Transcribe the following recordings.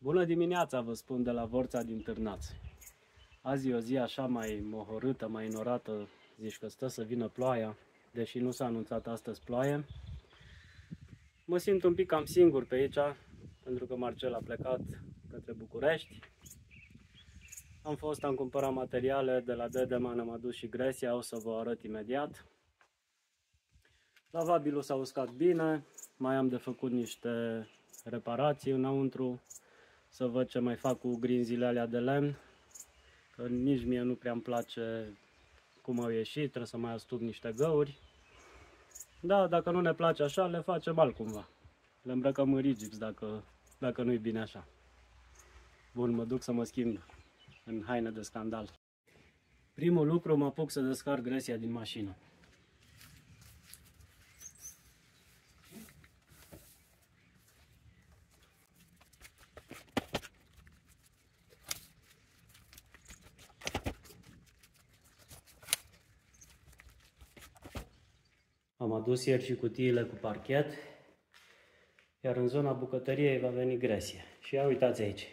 Bună dimineața, vă spun de la Vorța din Târnați. Azi e o zi așa mai mohorâtă, mai inorată, zici că stă să vină ploaia, deși nu s-a anunțat astăzi ploaie. Mă simt un pic cam singur pe aici, pentru că Marcel a plecat către București. Am fost, am cumpărat materiale de la Dedeman, am adus și gresia, o să vă arăt imediat. Lavabilul s-a uscat bine, mai am de făcut niște reparații înăuntru, să văd ce mai fac cu grinzile alea de lemn, că nici mie nu prea îmi place cum au ieșit, trebuie să mai astup niște găuri. Da, dacă nu ne place așa, le facem altcumva. Le îmbrăcăm în rigips dacă, dacă nu-i bine așa. Bun, mă duc să mă schimb în haine de scandal. Primul lucru, mă apuc să descarc gresia din mașină. Am adus ieri și cutiile cu parchet, iar în zona bucătăriei va veni gresie. Și ia uitați aici.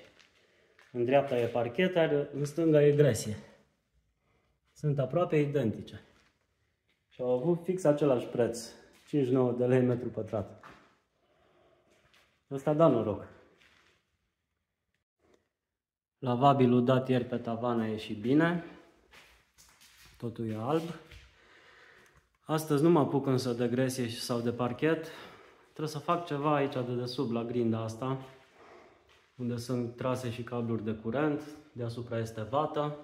În dreapta e parchet, iar în stânga e gresie. Sunt aproape identice. Și au avut fix același preț. 59 de lei metru pătrat. Ăsta da noroc. Lavabilul dat ieri pe tavan a ieșit bine. Totul e alb. Astăzi nu mă apuc însă de gresie sau de parchet. Trebuie să fac ceva aici de desubt la grinda asta, unde sunt trase și cabluri de curent, deasupra este vată.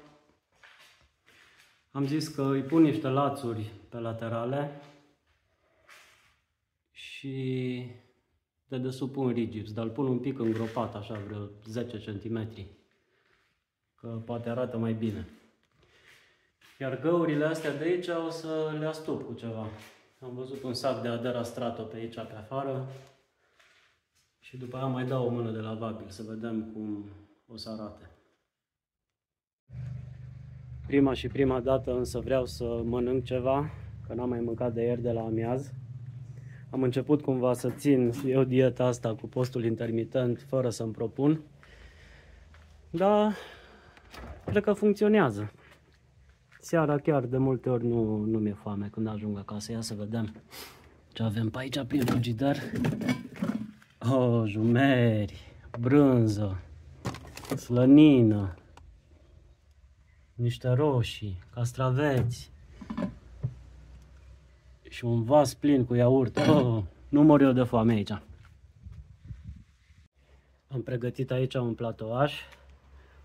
Am zis că îi pun niște lațuri pe laterale și de desubt pun rigips, dar îl pun un pic îngropat, așa, vreo 10 cm, că poate arată mai bine. Iar găurile astea de aici o să le astup cu ceva. Am văzut un sac de Adera Strato pe aici, pe afară. Și după aia mai dau o mână de lavabil să vedem cum o să arate. Prima și prima dată însă vreau să mănânc ceva, că n-am mai mâncat de ieri de la amiaz. Am început cumva să țin eu dieta asta cu postul intermitent fără să-mi propun. Dar cred că funcționează. Seara chiar de multe ori nu, nu mi-e foame când ajung acasă. Ia să vedem ce avem pe aici prin frigider. Oh, jumeri, brânză, slănină, niște roșii, castraveți și un vas plin cu iaurt. Oh, nu mor eu de foame aici. Am pregătit aici un platouaș,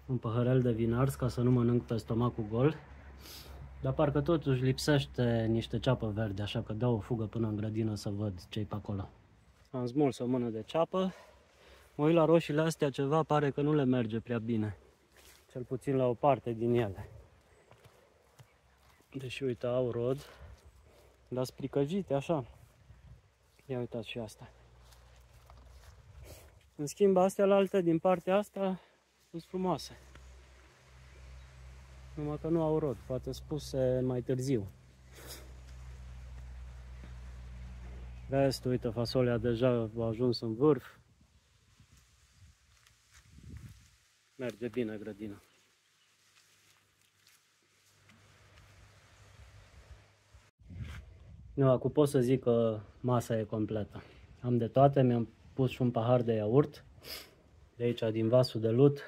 un păhărel de vinars ca să nu mănânc pe stomacul gol. Dar parcă totuși lipsește niște ceapă verde, așa că dau o fugă până în grădină să văd ce-i pe acolo. Am smuls o mână de ceapă. Mă uit la roșiile astea, ceva pare că nu le merge prea bine. Cel puțin la o parte din ele. Deși, uite, au rod. Dar spricăjite, așa. Ia uitați și asta. În schimb, astea la alte din partea asta sunt frumoase numai că nu au rod, poate spuse mai târziu. Restul, uite, fasolea deja a ajuns în vârf. Merge bine grădina. Nu, acum pot să zic că masa e completă. Am de toate, mi-am pus și un pahar de iaurt. De aici, din vasul de lut.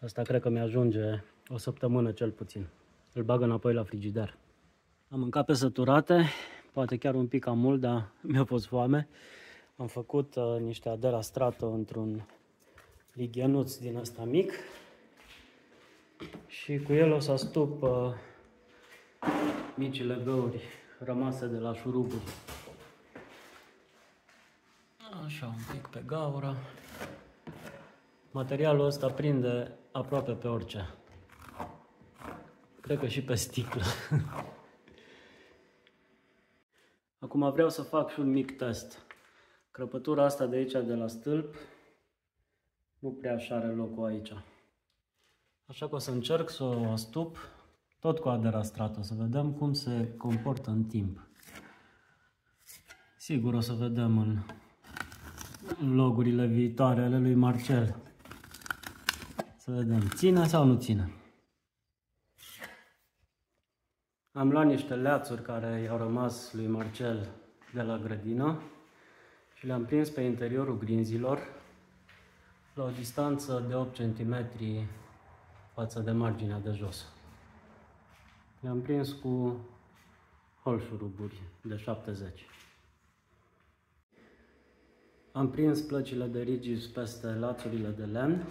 Asta cred că mi-ajunge o săptămână cel puțin. Îl bag înapoi la frigider. Am mâncat pe săturate, poate chiar un pic cam mult, dar mi-a fost foame. Am făcut uh, niște adera strato într-un lighenuț din ăsta mic și cu el o să stup uh, micile găuri rămase de la șuruburi. Așa, un pic pe gaură. Materialul ăsta prinde aproape pe orice. Cred că și pe sticlă. Acum vreau să fac și un mic test. Crăpătura asta de aici, de la stâlp, nu prea așa are locul aici. Așa că o să încerc să o astup tot cu adera strato, să vedem cum se comportă în timp. Sigur o să vedem în logurile viitoare ale lui Marcel Să vedem, ține sau nu ține? Am luat niște leațuri care i-au rămas lui Marcel de la grădină și le-am prins pe interiorul grinzilor la o distanță de 8 cm față de marginea de jos. Le-am prins cu holșuruburi de 70. Am prins plăcile de rigis peste lațurile de lemn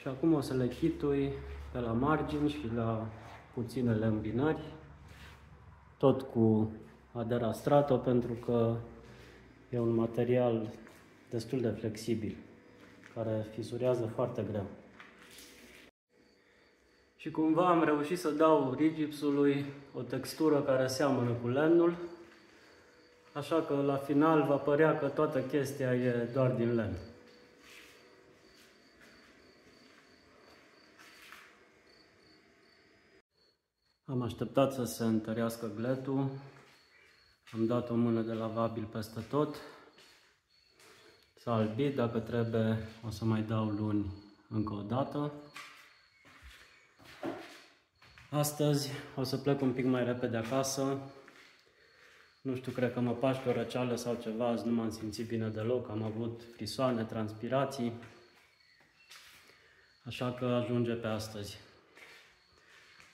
și acum o să le chitui pe la margini și la puține lămbinări, tot cu adera strato pentru că e un material destul de flexibil, care fisurează foarte greu. Și cumva am reușit să dau rigipsului o textură care seamănă cu lemnul, așa că la final va părea că toată chestia e doar din lemn. Am așteptat să se întărească gletul, am dat o mână de lavabil peste tot, s-a albit, dacă trebuie o să mai dau luni încă o dată. Astăzi o să plec un pic mai repede acasă. Nu știu, cred că mă pași pe o răceală sau ceva, azi nu m-am simțit bine deloc, am avut frisoane, transpirații. Așa că ajunge pe astăzi.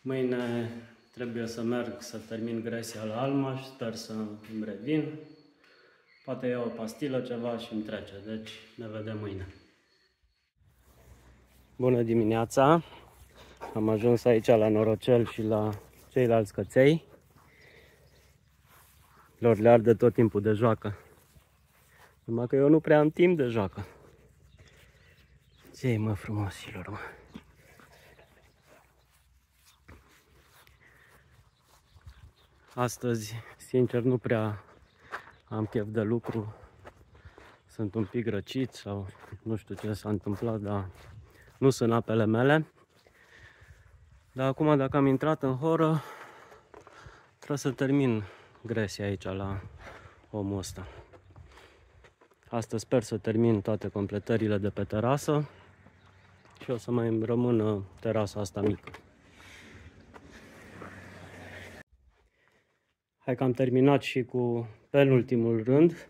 Mâine trebuie să merg să termin gresia la Alma și sper să îmi revin. Poate iau o pastilă, ceva și îmi trece. Deci ne vedem mâine. Bună dimineața! Am ajuns aici la Norocel și la ceilalți căței. Lor le arde tot timpul de joacă. Numai că eu nu prea am timp de joacă. Ce mă frumosilor, mă? Astăzi, sincer, nu prea am chef de lucru. Sunt un pic răcit sau nu știu ce s-a întâmplat, dar nu sunt apele mele. Dar acum, dacă am intrat în horă, trebuie să termin gresia aici la omul ăsta. Astăzi sper să termin toate completările de pe terasă și o să mai rămână terasa asta mică. Hai că am terminat și cu penultimul rând.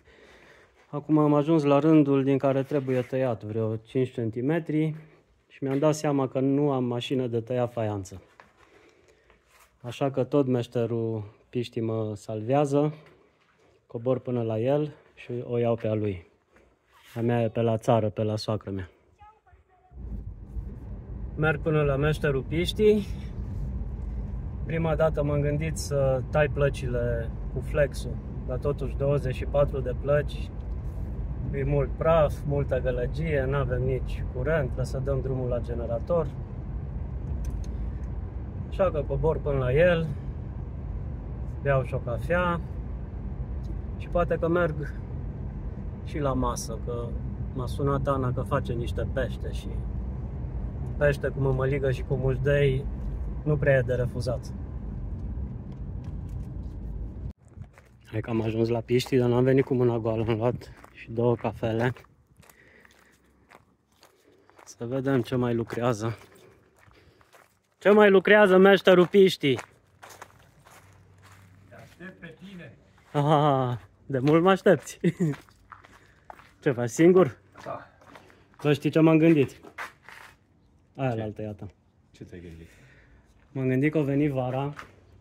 Acum am ajuns la rândul din care trebuie tăiat vreo 5 cm și mi-am dat seama că nu am mașină de tăiat faianță. Așa că tot meșterul piștii mă salvează, cobor până la el și o iau pe a lui. A mea e pe la țară, pe la soacră mea. Merg până la meșterul piștii Prima dată m-am gândit să tai plăcile cu flexul, dar totuși 24 de plăci, e mult praf, multă gălăgie, nu avem nici curent, trebuie să dăm drumul la generator. Așa că cobor până la el, beau și o cafea și poate că merg și la masă, că m-a sunat Ana că face niște pește și pește cu mămăligă și cu mușdei nu prea e de refuzat. Hai că am ajuns la piști, dar n-am venit cu mâna goală, am luat și două cafele. Să vedem ce mai lucrează. Ce mai lucrează meșterul piștii? Te aștept pe tine. Ah, de mult mă aștepți. Ce faci, singur? Da. Bă, știi ce m-am gândit? Aia la altă, iată. Ce te-ai gândit? M-am gândit că a venit vara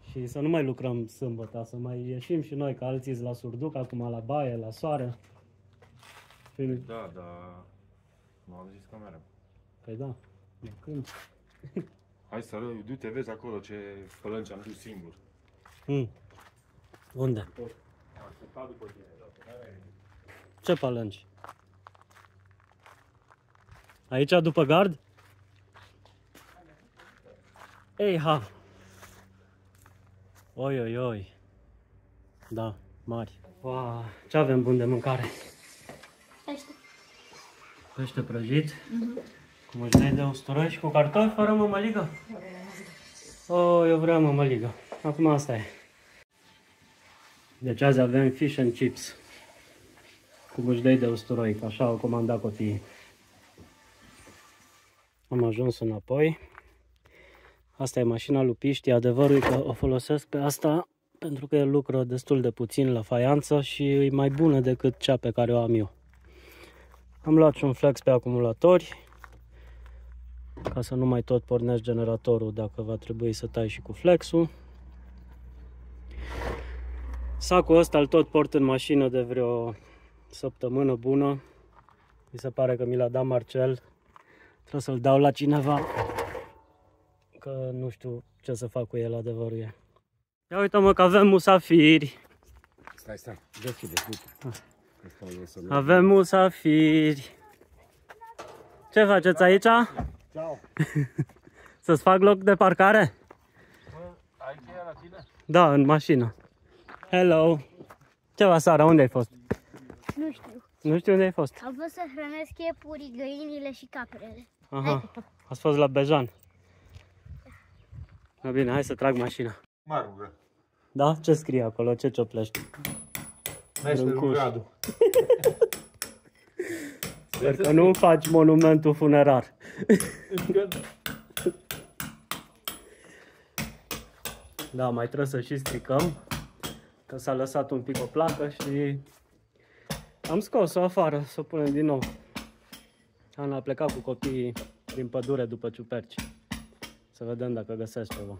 și să nu mai lucrăm sâmbătă, să mai ieșim și noi, ca alții la surduc, acum la baie, la soare. Și, Da, da. M-am zis camera. păi da, de când? Hai să ră- du-te, vezi acolo ce pălânci am dus singur. Hmm. Unde? Am așteptat după tine, dar n-ai venit. Ce palânci? Aici, după gard? Ei, ha! Oi, oi, oi. Da, mari. Wow, ce avem bun de mâncare? Pește. Pește prăjit, cu mușdei de usturoi și cu cartofi fără mămăligă. Oh, eu vreau mămăligă. Acum asta e. Deci azi avem fish and chips cu mușdei de usturoi, că așa au comandat copiii. Am ajuns înapoi. Asta e mașina lui Piști. Adevărul e că o folosesc pe asta pentru că el lucră destul de puțin la faianță și e mai bună decât cea pe care o am eu. Am luat și un flex pe acumulatori ca să nu mai tot pornești generatorul dacă va trebui să tai și cu flexul. Sacul ăsta îl tot port în mașină de vreo săptămână bună. Mi se pare că mi l-a dat Marcel. Trebuie să-l dau la cineva. Că nu știu ce să fac cu el, adevărul e. Ia uite mă că avem musafiri. Stai, stai, deschide, uite. Avem musafiri. Ce faceți aici? Ciao. Să-ți fac loc de parcare? Ai cheia la tine? Da, în mașină. Hello. Ce va Sara, unde ai fost? Nu știu. Nu știu unde ai fost. Am vrut să hrănesc iepurii, găinile și caprele. Aha, ați fost la Bejan. Na bine, hai să trag mașina. Mă rugă. Da? Ce scrie acolo? Ce cioplești? Meșterul Brâncuș. Radu. Sper că nu faci monumentul funerar. Da, mai trebuie să și stricăm. Că s-a lăsat un pic o placă și am scos-o afară să o punem din nou. Ana a plecat cu copiii prin pădure după ciuperci. Să vedem dacă găsesc ceva.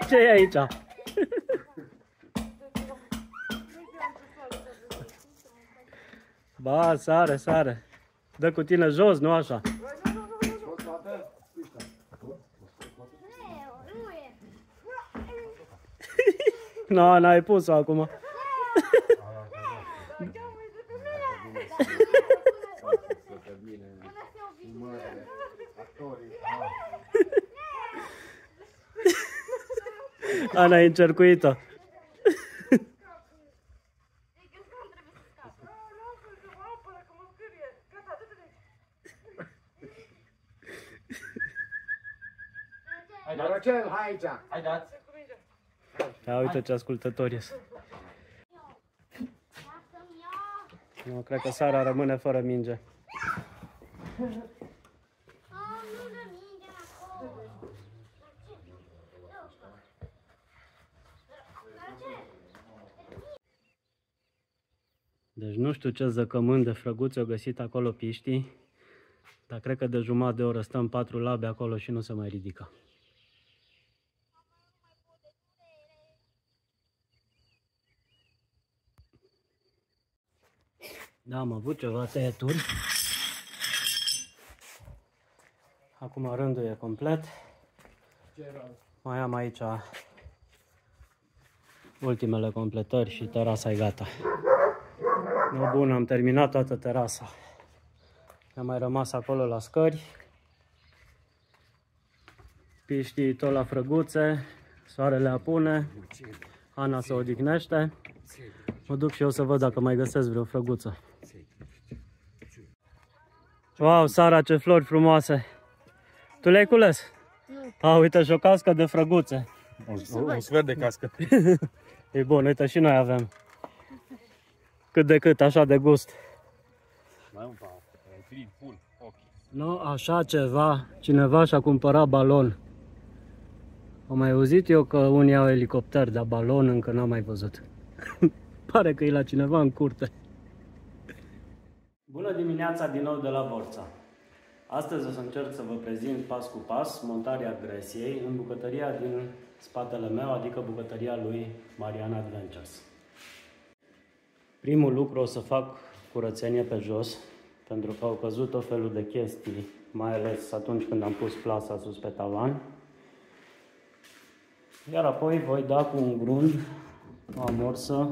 Ce e aici? Ba, sare, sare. Dă cu tine jos, nu așa. Nu e. Nu, n-ai pus-o acum. Ana e încercuită. Marcel, hai aici. Hai dați. Ia uite ce ascultători sunt. Nu, cred că Sara rămâne fără minge. Oh, nu dă minge acolo. Deci nu știu ce zăcământ de frăguți au găsit acolo piștii, dar cred că de jumătate de oră stăm patru labe acolo și nu se mai ridică. Da, am avut ceva tăieturi. Acum rândul e complet. Mai am aici ultimele completări și terasa e gata. No, bun, am terminat toată terasa. Mi-a mai rămas acolo la scări. Piștii tot la frăguțe, soarele apune, Ana se odihnește. Mă duc și eu să văd dacă mai găsesc vreo frăguță. Wow, Sara, ce flori frumoase! Tu le-ai cules? Nu. A, uite și o cască de frăguțe. O, o sfert de cască. E bun, uite și noi avem. Cât de cât, așa de gust. Mai un pa. Plin, full, ok. Nu, așa ceva, cineva și-a cumpărat balon. Am mai auzit eu că unii au elicopter, dar balon încă n-am mai văzut. Pare că e la cineva în curte. Bună dimineața din nou de la Borța. Astăzi o să încerc să vă prezint pas cu pas montarea gresiei în bucătăria din spatele meu, adică bucătăria lui Mariana Adventures. Primul lucru o să fac curățenie pe jos, pentru că au căzut tot felul de chestii, mai ales atunci când am pus plasa sus pe tavan. Iar apoi voi da cu un grund o amorsă,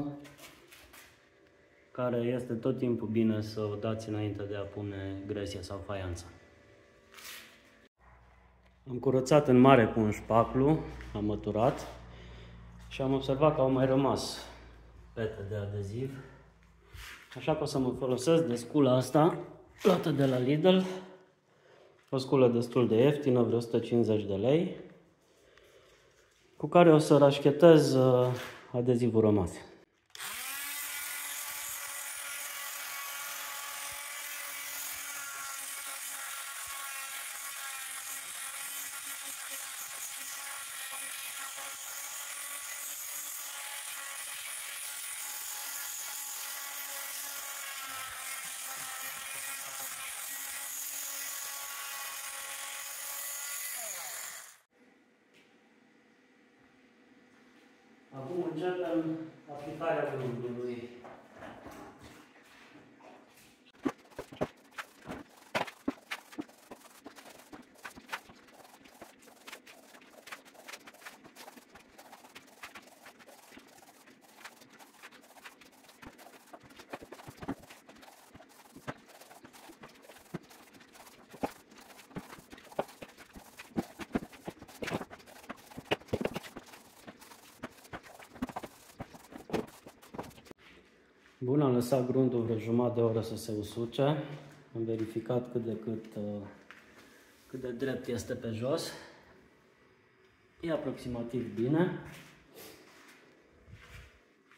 care este tot timpul bine să o dați înainte de a pune gresia sau faianța. Am curățat în mare cu un șpaclu, am măturat și am observat că au mai rămas pete de adeziv. Așa că o să mă folosesc de scula asta, luată de la Lidl. O sculă destul de ieftină, vreo 150 de lei, cu care o să rașchetez uh, adezivul rămas. încercăm aplicarea vreunui Bun, am lăsat grundul vreo jumătate de oră să se usuce. Am verificat cât de cât, uh, cât de drept este pe jos. E aproximativ bine.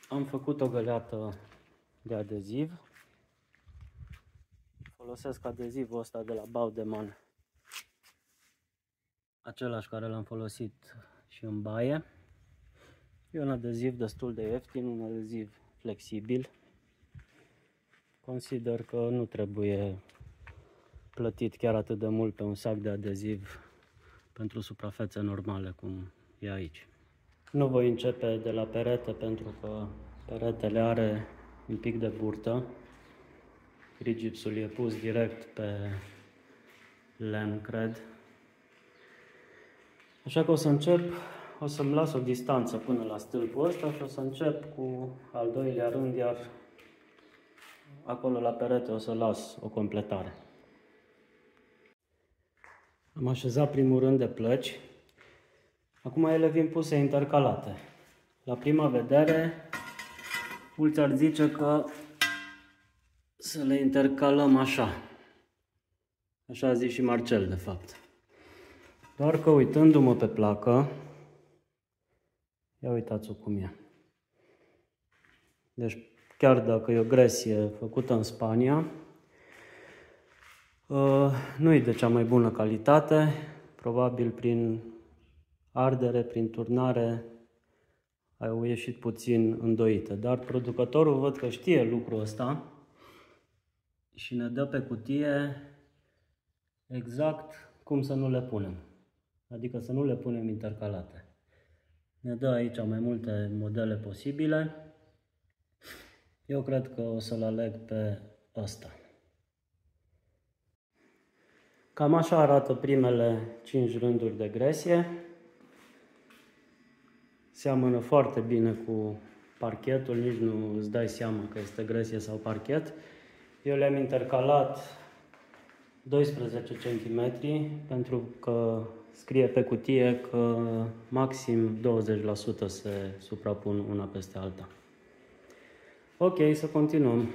Am făcut o găleată de adeziv. Folosesc adezivul ăsta de la Baudeman. Același care l-am folosit și în baie. E un adeziv destul de ieftin, un adeziv flexibil. Consider că nu trebuie plătit chiar atât de mult pe un sac de adeziv pentru suprafețe normale cum e aici. Nu voi începe de la perete pentru că peretele are un pic de burtă. Rigipsul e pus direct pe lemn, cred. Așa că o să încep, o să-mi las o distanță până la stâlpul ăsta și o să încep cu al doilea rând, iar acolo la perete o să las o completare. Am așezat primul rând de plăci. Acum ele vin puse intercalate. La prima vedere, mulți ar zice că să le intercalăm așa. Așa a zis și Marcel, de fapt. Doar că uitându-mă pe placă, ia uitați-o cum e. Deci chiar dacă e o gresie făcută în Spania, uh, nu e de cea mai bună calitate, probabil prin ardere, prin turnare, au ieșit puțin îndoite. Dar producătorul văd că știe lucrul ăsta și ne dă pe cutie exact cum să nu le punem. Adică să nu le punem intercalate. Ne dă aici mai multe modele posibile eu cred că o să-l aleg pe ăsta. Cam așa arată primele 5 rânduri de gresie. Seamănă foarte bine cu parchetul, nici nu îți dai seama că este gresie sau parchet. Eu le-am intercalat 12 cm pentru că scrie pe cutie că maxim 20% se suprapun una peste alta. Ok, să continuăm.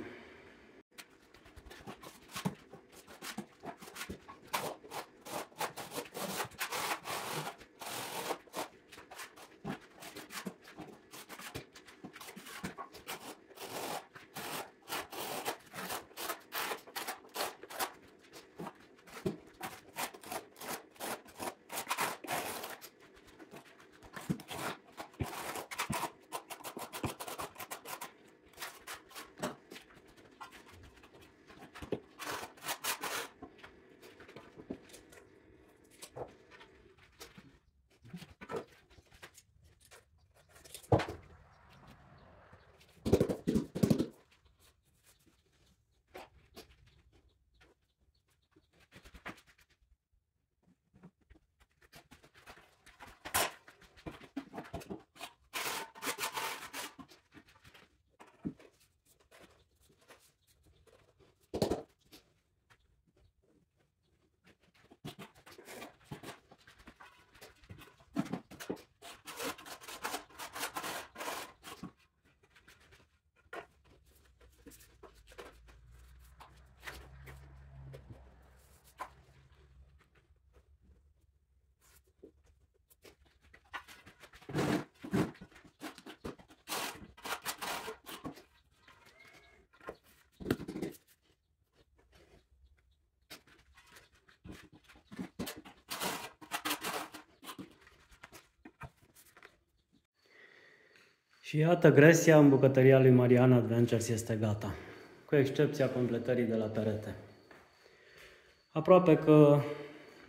Și iată, gresia în bucătăria lui Mariana Adventures este gata, cu excepția completării de la perete. Aproape că,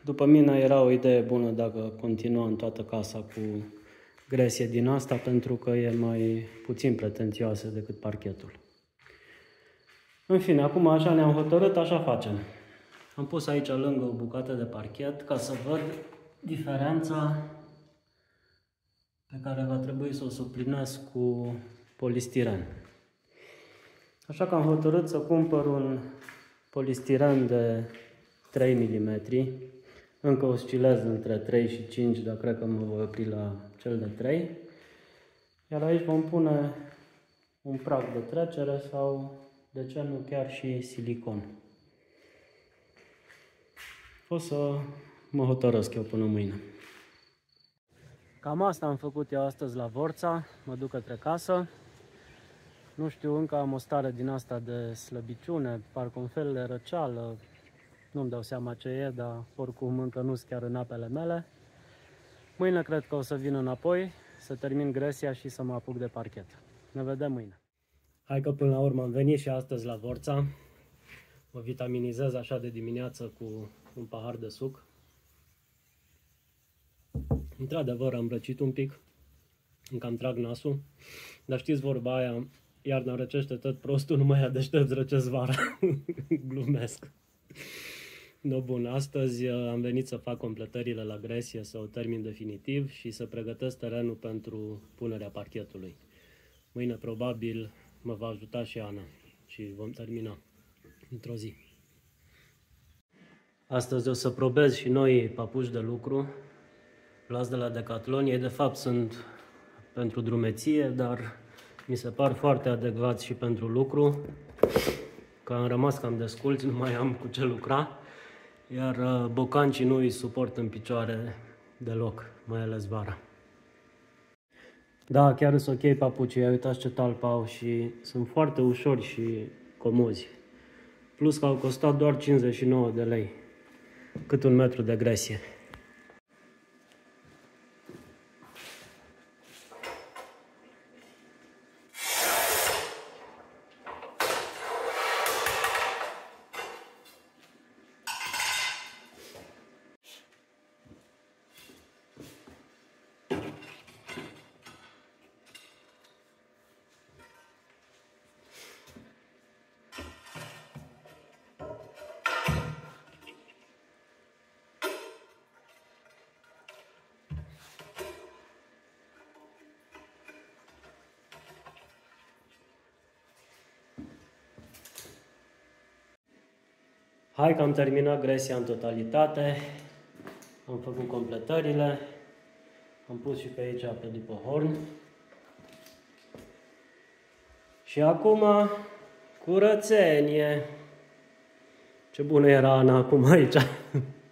după mine, era o idee bună dacă continuăm toată casa cu gresie din asta pentru că e mai puțin pretențioasă decât parchetul. În fine, acum așa ne-am hotărât, așa facem. Am pus aici lângă o bucată de parchet ca să văd diferența pe care va trebui să o suplinesc cu polistiren. Așa că am hotărât să cumpăr un polistiren de 3 mm. Încă oscilez între 3 și 5, dar cred că mă voi opri la cel de 3. Iar aici vom pune un prag de trecere sau, de ce nu, chiar și silicon. O să mă hotărăsc eu până mâine. Cam asta am făcut eu astăzi la Vorța, mă duc către casă. Nu știu, încă am o stare din asta de slăbiciune, parcă un fel de răceală, nu-mi dau seama ce e, dar oricum încă nu sunt chiar în apele mele. Mâine cred că o să vin înapoi, să termin gresia și să mă apuc de parchet. Ne vedem mâine. Hai că până la urmă am venit și astăzi la Vorța. Mă vitaminizez așa de dimineață cu un pahar de suc. Într-adevăr am răcit un pic, încă am trag nasul, dar știți vorba aia, iarna răcește tot prostul, nu mai ia deștepți răcesc vara. Glumesc. No, bun, astăzi uh, am venit să fac completările la gresie, să o termin definitiv și să pregătesc terenul pentru punerea parchetului. Mâine probabil mă va ajuta și Ana și vom termina într-o zi. Astăzi o să probez și noi papuși de lucru, luați de la Decathlon. Ei de fapt sunt pentru drumeție, dar mi se par foarte adecvați și pentru lucru. Că am rămas cam desculți, nu mai am cu ce lucra. Iar uh, bocancii nu îi suport în picioare deloc, mai ales vara. Da, chiar sunt ok papucii, uitați ce talpă au și sunt foarte ușori și comozi. Plus că au costat doar 59 de lei, cât un metru de gresie. Hai că am terminat gresia în totalitate, am făcut completările, am pus și pe aici pe după horn. Și acum curățenie. Ce bună era Ana acum aici.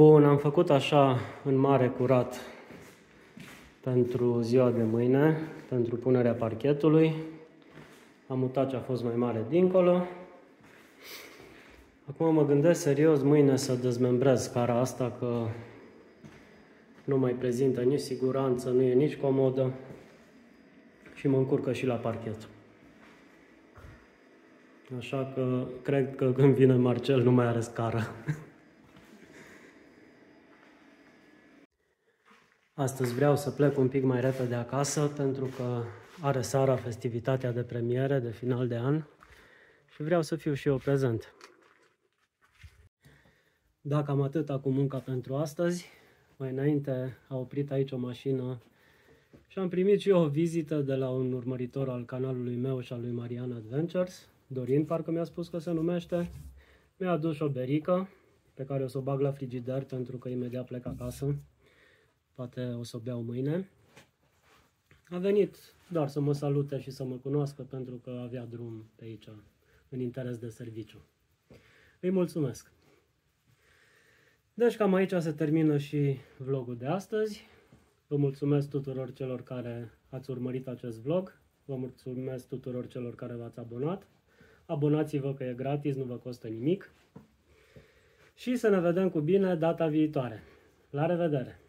Bun, am făcut așa în mare curat pentru ziua de mâine, pentru punerea parchetului. Am mutat ce a fost mai mare dincolo. Acum mă gândesc serios mâine să dezmembrez cara asta, că nu mai prezintă nici siguranță, nu e nici comodă și mă încurcă și la parchet. Așa că cred că când vine Marcel nu mai are scară. Astăzi vreau să plec un pic mai repede acasă pentru că are Sara festivitatea de premiere, de final de an și vreau să fiu și eu prezent. Da, cam atât cu munca pentru astăzi. Mai înainte a oprit aici o mașină Și am primit și eu o vizită de la un urmăritor al canalului meu și al lui Marian Adventures, Dorin, parcă mi-a spus că se numește. Mi-a adus o berică pe care o să o bag la frigider pentru că imediat plec acasă. Poate o să o beau mâine. A venit doar să mă salute și să mă cunoască pentru că avea drum pe aici în interes de serviciu. Îi mulțumesc! Deci cam aici se termină și vlogul de astăzi. Vă mulțumesc tuturor celor care ați urmărit acest vlog. Vă mulțumesc tuturor celor care v-ați abonat. Abonați-vă că e gratis, nu vă costă nimic. Și să ne vedem cu bine data viitoare. La revedere!